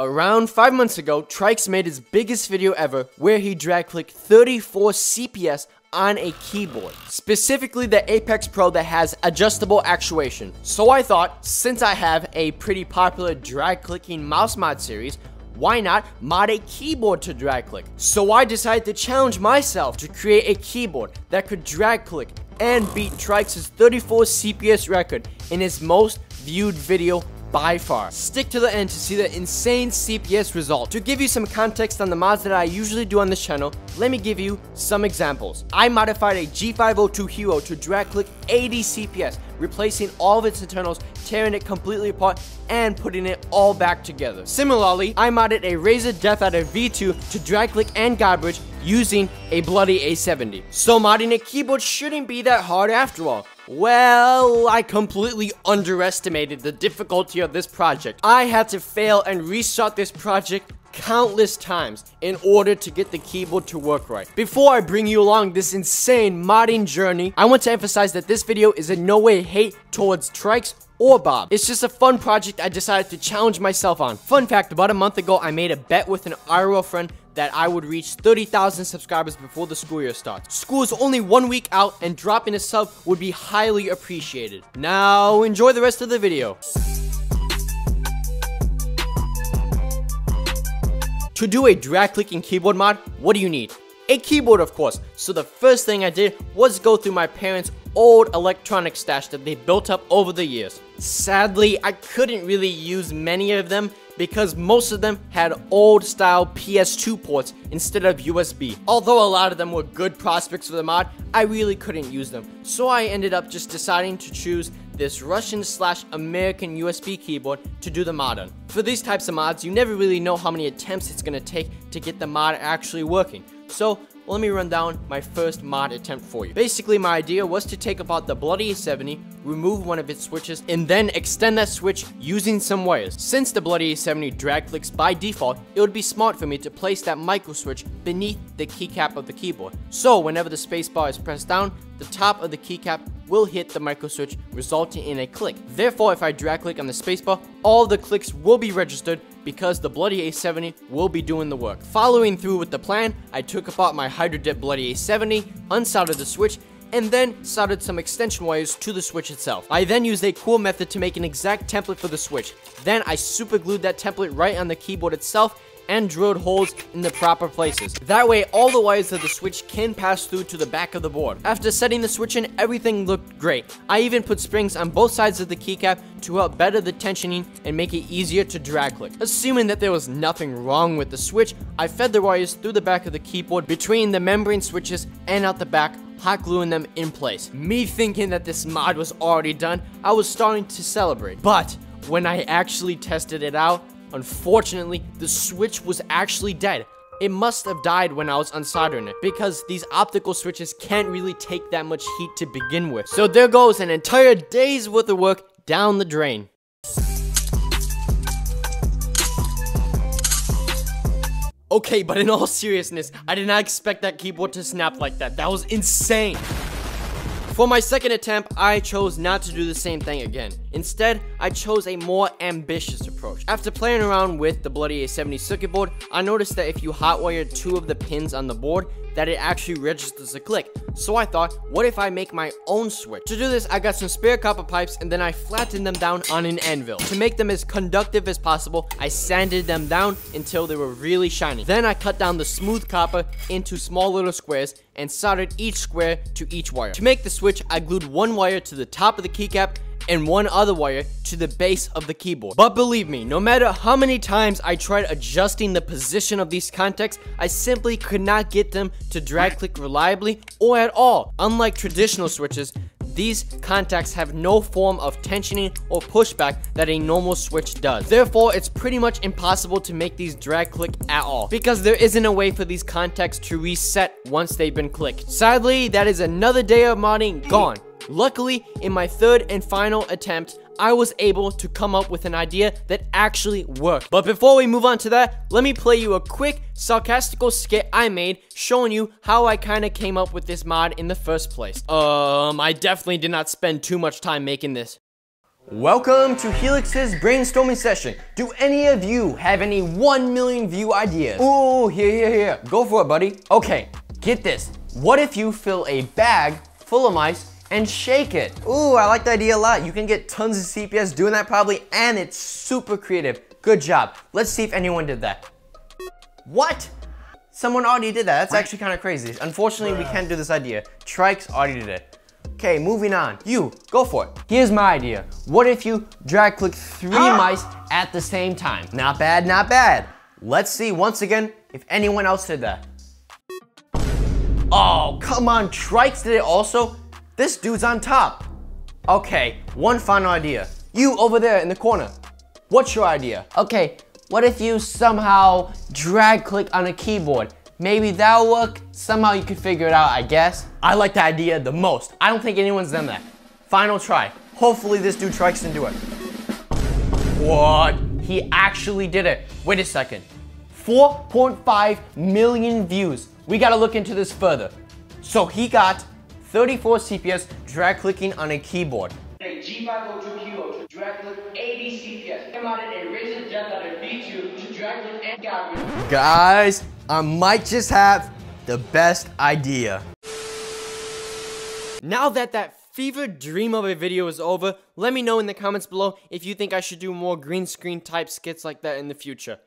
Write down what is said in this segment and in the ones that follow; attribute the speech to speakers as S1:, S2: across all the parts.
S1: Around 5 months ago, Trycs made his biggest video ever where he drag clicked 34 CPS on a keyboard. Specifically the Apex Pro that has adjustable actuation. So I thought, since I have a pretty popular drag clicking mouse mod series, why not mod a keyboard to drag click? So I decided to challenge myself to create a keyboard that could drag click and beat Trycs' 34 CPS record in his most viewed video by far. Stick to the end to see the insane CPS result. To give you some context on the mods that I usually do on this channel, let me give you some examples. I modified a G502 Hero to drag click 80 CPS, replacing all of its internals, tearing it completely apart, and putting it all back together. Similarly, I modded a Razer DeathAdder V2 to drag click and bridge using a bloody A70. So modding a keyboard shouldn't be that hard after all. Well, I completely underestimated the difficulty of this project. I had to fail and restart this project countless times in order to get the keyboard to work right. Before I bring you along this insane modding journey, I want to emphasize that this video is in no way hate towards Trycs or Bob. It's just a fun project I decided to challenge myself on. Fun fact, about a month ago, I made a bet with an IRL friend that I would reach 30,000 subscribers before the school year starts. School is only one week out and dropping a sub would be highly appreciated. Now, enjoy the rest of the video. To do a drag clicking keyboard mod, what do you need? A keyboard of course, so the first thing I did was go through my parents' old electronic stash that they built up over the years. Sadly, I couldn't really use many of them because most of them had old style PS2 ports instead of USB. Although a lot of them were good prospects for the mod, I really couldn't use them. So I ended up just deciding to choose this Russian slash American USB keyboard to do the mod on. For these types of mods, you never really know how many attempts it's gonna take to get the mod actually working. So let me run down my first mod attempt for you. Basically, my idea was to take apart the Bloody A70, remove one of its switches, and then extend that switch using some wires. Since the Bloody A70 drag clicks by default, it would be smart for me to place that micro switch beneath the keycap of the keyboard. So whenever the spacebar is pressed down, the top of the keycap will hit the micro switch, resulting in a click. Therefore, if I drag click on the spacebar, all the clicks will be registered because the Bloody A70 will be doing the work. Following through with the plan, I took apart my Hydrajet Bloody A70, unsoldered the switch, and then soldered some extension wires to the switch itself. I then used a cool method to make an exact template for the switch. Then I super glued that template right on the keyboard itself and drilled holes in the proper places. That way, all the wires of the switch can pass through to the back of the board. After setting the switch in, everything looked great. I even put springs on both sides of the keycap to help better the tensioning and make it easier to drag click. Assuming that there was nothing wrong with the switch, I fed the wires through the back of the keyboard between the membrane switches and out the back hot gluing them in place. Me thinking that this mod was already done, I was starting to celebrate. But when I actually tested it out, Unfortunately, the switch was actually dead. It must have died when I was unsoldering it because these optical switches can't really take that much heat to begin with. So there goes an entire day's worth of work down the drain. Okay, but in all seriousness, I did not expect that keyboard to snap like that. That was insane. For my second attempt, I chose not to do the same thing again. Instead, I chose a more ambitious approach. After playing around with the Bloody A70 circuit board, I noticed that if you hotwire two of the pins on the board, that it actually registers a click. So I thought, what if I make my own switch? To do this, I got some spare copper pipes and then I flattened them down on an anvil. To make them as conductive as possible, I sanded them down until they were really shiny. Then I cut down the smooth copper into small little squares and soldered each square to each wire. To make the switch, I glued one wire to the top of the keycap and one other wire to the base of the keyboard. But believe me, no matter how many times I tried adjusting the position of these contacts, I simply could not get them to drag click reliably or at all. Unlike traditional switches, these contacts have no form of tensioning or pushback that a normal switch does. Therefore, it's pretty much impossible to make these drag click at all because there isn't a way for these contacts to reset once they've been clicked. Sadly, that is another day of modding gone. Luckily, in my third and final attempt, I was able to come up with an idea that actually worked. But before we move on to that, let me play you a quick sarcastical skit I made showing you how I kind of came up with this mod in the first place. Um, I definitely did not spend too much time making this. Welcome to Helix's brainstorming session. Do any of you have any 1 million view ideas? Ooh, here, here, here. Go for it, buddy. Okay, get this. What if you fill a bag full of mice and shake it? Ooh, I like the idea a lot. You can get tons of CPS doing that probably, and it's super creative. Good job. Let's see if anyone did that. What? Someone already did that. That's actually kind of crazy. Unfortunately, we can't do this idea. Trycs already did it. Okay, moving on. You, go for it. Here's my idea. What if you drag click three ah! mice at the same time? Not bad, not bad. Let's see once again if anyone else did that. Oh, come on, Trycs did it also? This dude's on top. Okay, one final idea. You over there in the corner. What's your idea? Okay, what if you somehow drag click on a keyboard Maybe that'll work. Somehow you could figure it out, I guess. I like the idea the most. I don't think anyone's done that. Final try. Hopefully this dude tries to do it. What? He actually did it. Wait a second. 4.5 million views. We gotta look into this further. So he got 34 CPS drag clicking on a keyboard. A G502 keyboard to drag click 80 CPS. Came out a Razer Jet V2 to drag click and Guys, I might just have the best idea. Now that that fever dream of a video is over, let me know in the comments below if you think I should do more green screen type skits like that in the future.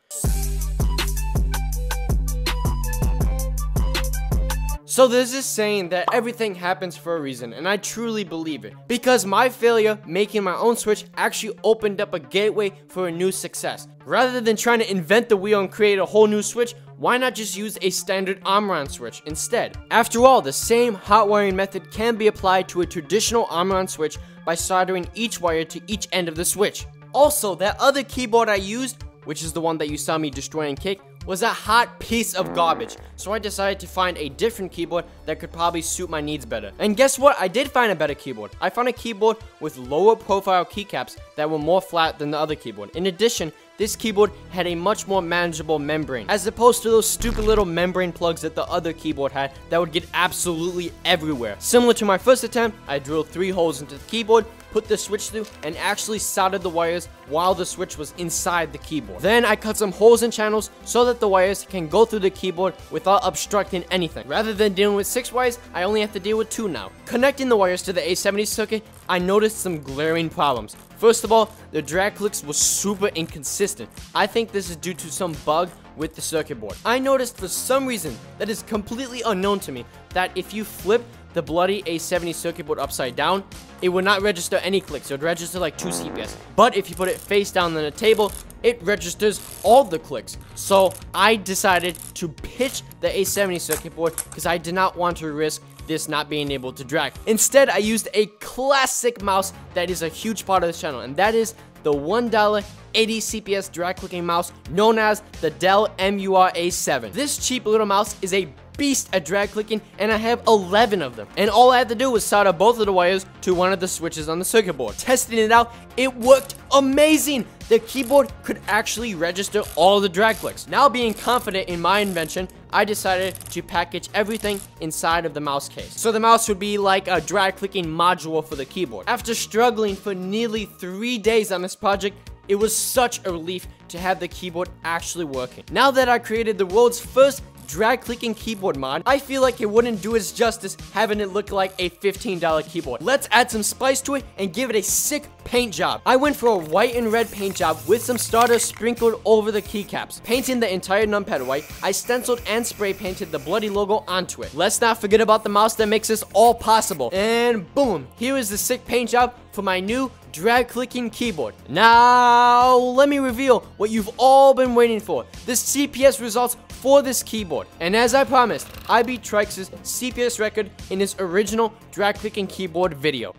S1: So there's this saying that everything happens for a reason, and I truly believe it. Because my failure making my own Switch actually opened up a gateway for a new success. Rather than trying to invent the wheel and create a whole new Switch, why not just use a standard Omron switch instead? After all, the same hot wiring method can be applied to a traditional Omron switch by soldering each wire to each end of the switch. Also, that other keyboard I used, which is the one that you saw me destroy and kick, was a hot piece of garbage, so I decided to find a different keyboard that could probably suit my needs better. And guess what? I did find a better keyboard. I found a keyboard with lower profile keycaps that were more flat than the other keyboard. In addition, this keyboard had a much more manageable membrane, as opposed to those stupid little membrane plugs that the other keyboard had that would get absolutely everywhere. Similar to my first attempt, I drilled three holes into the keyboard, put the switch through, and actually soldered the wires while the switch was inside the keyboard. Then I cut some holes in channels so that the wires can go through the keyboard without obstructing anything. Rather than dealing with six wires, I only have to deal with two now. Connecting the wires to the A70 circuit, I noticed some glaring problems. First of all, the drag clicks was super inconsistent. I think this is due to some bug with the circuit board. I noticed for some reason that is completely unknown to me that if you flip the bloody A70 circuit board upside down, it would not register any clicks. It would register like 2 CPS. But if you put it face down on the table, it registers all the clicks. So I decided to pitch the A70 circuit board because I did not want to risk this not being able to drag. Instead, I used a classic mouse that is a huge part of this channel, and that is the $1 80 CPS drag clicking mouse known as the Dell MUR-A7. This cheap little mouse is a beast at drag clicking and I have 11 of them. And all I had to do was solder both of the wires to one of the switches on the circuit board. Testing it out, it worked amazing. The keyboard could actually register all the drag clicks. Now being confident in my invention, I decided to package everything inside of the mouse case. So the mouse would be like a drag clicking module for the keyboard. After struggling for nearly three days on this project, it was such a relief to have the keyboard actually working. Now that I created the world's first drag clicking keyboard mod, I feel like it wouldn't do its justice having it look like a $15 keyboard. Let's add some spice to it and give it a sick paint job. I went for a white and red paint job with some starter sprinkled over the keycaps. Painting the entire numpad white, I stenciled and spray painted the bloody logo onto it. Let's not forget about the mouse that makes this all possible. And boom, here is the sick paint job for my new drag clicking keyboard. Now, let me reveal what you've all been waiting for. The CPS results for this keyboard. And as I promised, I beat Trycs's CPS record in his original drag clicking keyboard video.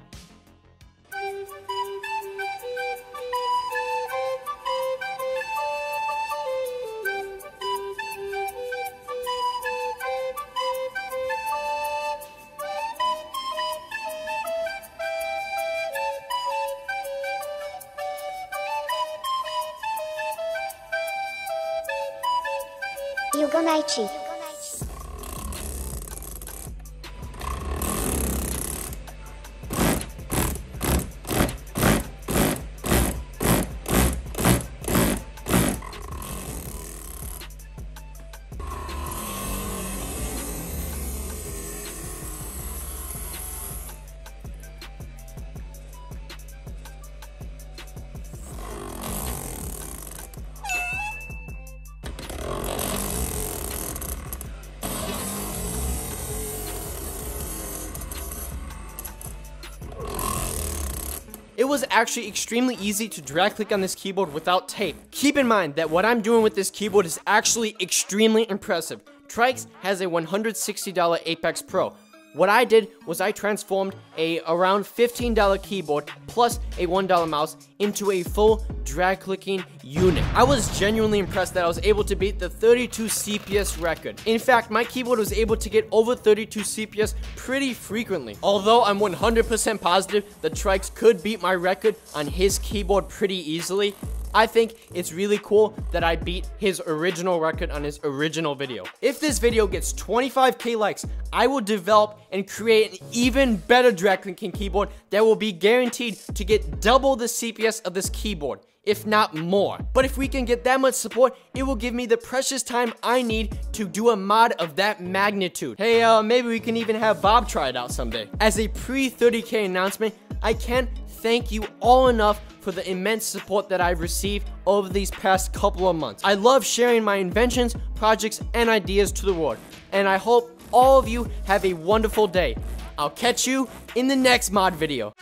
S1: Yugonaichi. It was actually extremely easy to drag click on this keyboard without tape. Keep in mind that what I'm doing with this keyboard is actually extremely impressive. Trycs has a $160 Apex Pro, what I did was I transformed a around $15 keyboard plus a $1 mouse into a full drag clicking unit. I was genuinely impressed that I was able to beat the 32 CPS record. In fact, my keyboard was able to get over 32 CPS pretty frequently. Although I'm 100% positive the Trycs could beat my record on his keyboard pretty easily, I think it's really cool that I beat his original record on his original video. If this video gets 25k likes, I will develop and create an even better drag clicking keyboard that will be guaranteed to get double the CPS of this keyboard if not more. But if we can get that much support, it will give me the precious time I need to do a mod of that magnitude. Hey, uh, maybe we can even have Bob try it out someday. As a pre-30k announcement, I can't thank you all enough for the immense support that I've received over these past couple of months. I love sharing my inventions, projects, and ideas to the world, and I hope all of you have a wonderful day. I'll catch you in the next mod video.